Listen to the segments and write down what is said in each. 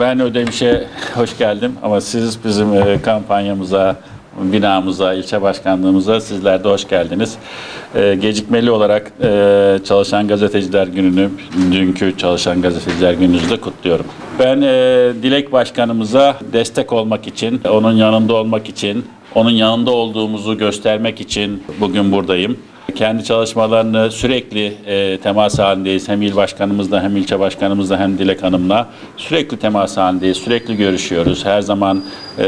Ben Ödemiş'e hoş geldim ama siz bizim e, kampanyamıza, binamıza, ilçe başkanlığımıza sizler de hoş geldiniz. E, gecikmeli olarak e, Çalışan Gazeteciler Günü'nü, dünkü Çalışan Gazeteciler Günü'nüzü de kutluyorum. Ben Dilek Başkanımıza destek olmak için, onun yanında olmak için, onun yanında olduğumuzu göstermek için bugün buradayım. Kendi çalışmalarını sürekli e, temas halindeyiz. Hem il başkanımızla hem ilçe başkanımızla hem Dilek Hanım'la sürekli temas halindeyiz. Sürekli görüşüyoruz. Her zaman e,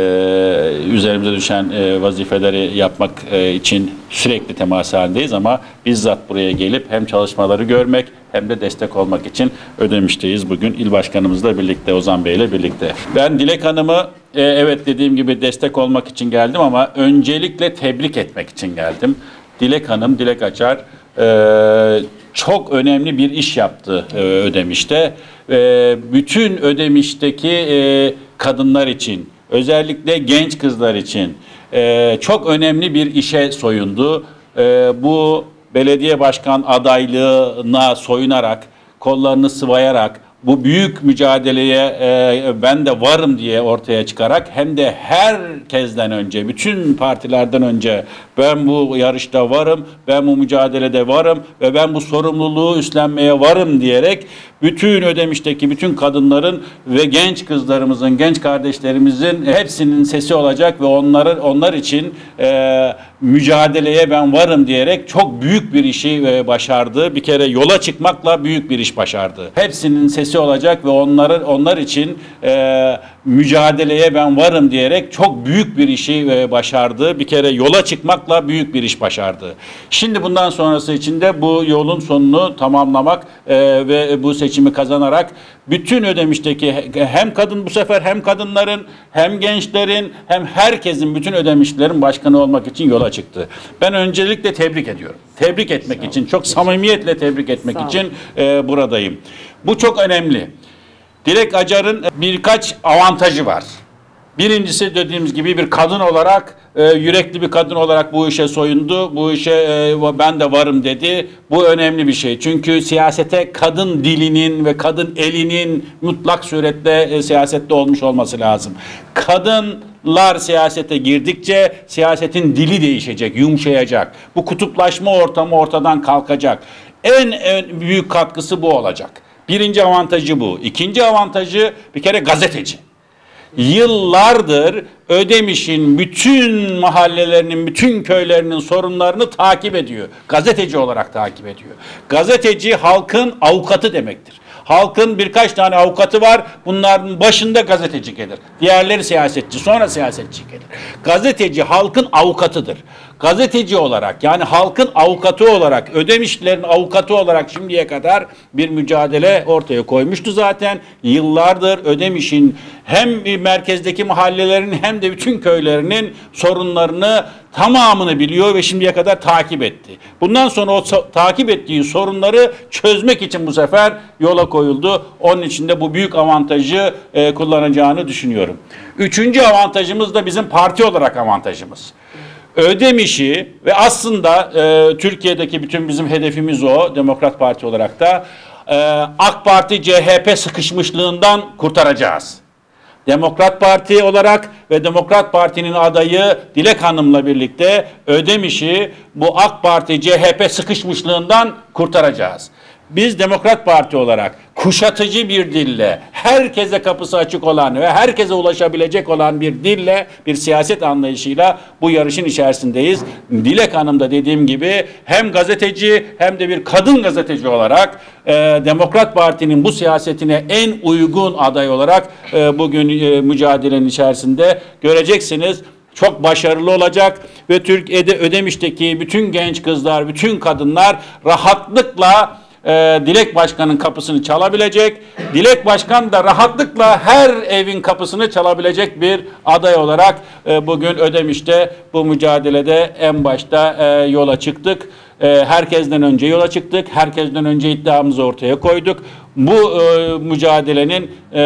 üzerimize düşen e, vazifeleri yapmak e, için sürekli temas halindeyiz ama bizzat buraya gelip hem çalışmaları görmek hem de destek olmak için Ödemiş'teyiz bugün il başkanımızla birlikte Ozan Bey ile birlikte. Ben Dilek Hanım'ı e, evet dediğim gibi destek olmak için geldim ama öncelikle tebrik etmek için geldim. Dilek Hanım, Dilek Açar e, çok önemli bir iş yaptı e, Ödemiş'te. E, bütün Ödemiş'teki e, kadınlar için, özellikle genç kızlar için e, çok önemli bir işe soyundu. E, bu belediye başkan adaylığına soyunarak, kollarını sıvayarak, bu büyük mücadeleye e, ben de varım diye ortaya çıkarak hem de herkesten önce, bütün partilerden önce ben bu yarışta varım, ben bu mücadelede varım ve ben bu sorumluluğu üstlenmeye varım diyerek bütün Ödemiş'teki bütün kadınların ve genç kızlarımızın, genç kardeşlerimizin hepsinin sesi olacak ve onların onlar için e, mücadeleye ben varım diyerek çok büyük bir işi e, başardı. Bir kere yola çıkmakla büyük bir iş başardı. Hepsinin sesi olacak ve onların onlar için e, mücadeleye ben varım diyerek çok büyük bir işi e, başardı. Bir kere yola çıkmakla büyük bir iş başardı. Şimdi bundan sonrası için de bu yolun sonunu tamamlamak e, ve bu seçimi kazanarak bütün Ödemiş'teki hem kadın bu sefer hem kadınların hem gençlerin hem herkesin bütün Ödemişlerin başkanı olmak için yola çıktı. Ben öncelikle tebrik ediyorum. Tebrik etmek için çok samimiyetle tebrik etmek için e, buradayım. Bu çok önemli. Dilek Acar'ın birkaç avantajı var. Birincisi dediğimiz gibi bir kadın olarak, e, yürekli bir kadın olarak bu işe soyundu. Bu işe e, ben de varım dedi. Bu önemli bir şey. Çünkü siyasete kadın dilinin ve kadın elinin mutlak suretle e, siyasette olmuş olması lazım. Kadınlar siyasete girdikçe siyasetin dili değişecek, yumuşayacak. Bu kutuplaşma ortamı ortadan kalkacak. En, en büyük katkısı bu olacak. Birinci avantajı bu. İkinci avantajı bir kere gazeteci. Yıllardır Ödemiş'in bütün mahallelerinin, bütün köylerinin sorunlarını takip ediyor. Gazeteci olarak takip ediyor. Gazeteci halkın avukatı demektir. Halkın birkaç tane avukatı var. Bunların başında gazeteci gelir. Diğerleri siyasetçi, sonra siyasetçi gelir. Gazeteci halkın avukatıdır. Gazeteci olarak yani halkın avukatı olarak, ödemişlerin avukatı olarak şimdiye kadar bir mücadele ortaya koymuştu zaten. Yıllardır Ödemiş'in hem merkezdeki mahallelerin hem de bütün köylerinin sorunlarını tamamını biliyor ve şimdiye kadar takip etti. Bundan sonra o takip ettiği sorunları çözmek için bu sefer yola koyuldu. Onun için de bu büyük avantajı e, kullanacağını düşünüyorum. Üçüncü avantajımız da bizim parti olarak avantajımız. Ödemiş'i ve aslında e, Türkiye'deki bütün bizim hedefimiz o Demokrat Parti olarak da e, AK Parti CHP sıkışmışlığından kurtaracağız. Demokrat Parti olarak ve Demokrat Parti'nin adayı Dilek Hanım'la birlikte Ödemiş'i bu AK Parti CHP sıkışmışlığından kurtaracağız. Biz Demokrat Parti olarak kuşatıcı bir dille, herkese kapısı açık olan ve herkese ulaşabilecek olan bir dille, bir siyaset anlayışıyla bu yarışın içerisindeyiz. Dilek Hanım da dediğim gibi hem gazeteci hem de bir kadın gazeteci olarak e, Demokrat Parti'nin bu siyasetine en uygun aday olarak e, bugün e, mücadelenin içerisinde göreceksiniz çok başarılı olacak ve Türkiye'de Ödemiş'teki bütün genç kızlar, bütün kadınlar rahatlıkla e, Dilek Başkan'ın kapısını çalabilecek. Dilek Başkan da rahatlıkla her evin kapısını çalabilecek bir aday olarak e, bugün Ödemiş'te bu mücadelede en başta e, yola çıktık. E, herkesten önce yola çıktık. Herkesten önce iddiamızı ortaya koyduk. bu e, mücadelenin e,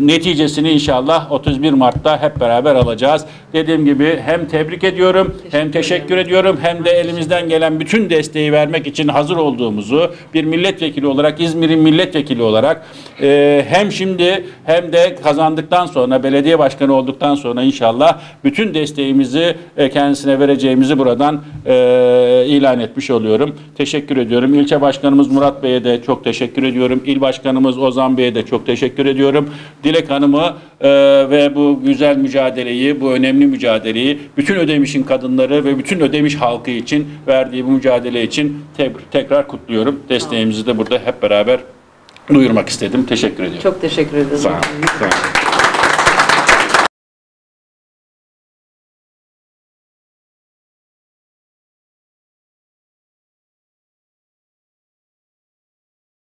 neticesini inşallah 31 Mart'ta hep beraber alacağız. Dediğim gibi hem tebrik ediyorum, hem teşekkür ediyorum, hem de elimizden gelen bütün desteği vermek için hazır olduğumuzu bir milletvekili olarak, İzmir'in milletvekili olarak e, hem şimdi hem de kazandıktan sonra, belediye başkanı olduktan sonra inşallah bütün desteğimizi e, kendisine vereceğimizi buradan e, ilan etmiş oluyorum. Teşekkür ediyorum. İlçe Başkanımız Murat Bey'e de çok teşekkür ediyorum. İl Başkanımız Ozan Bey'e de çok teşekkür ediyorum. Dilek Hanım'ı e, ve bu güzel mücadeleyi, bu önemli mücadeleyi bütün Ödemiş'in kadınları ve bütün Ödemiş halkı için verdiği bu mücadele için te- tekrar kutluyorum. Desteğimizi de burada hep beraber duyurmak istedim. Teşekkür ediyorum. Çok teşekkür ederim. Sağ olun. Sağ olun.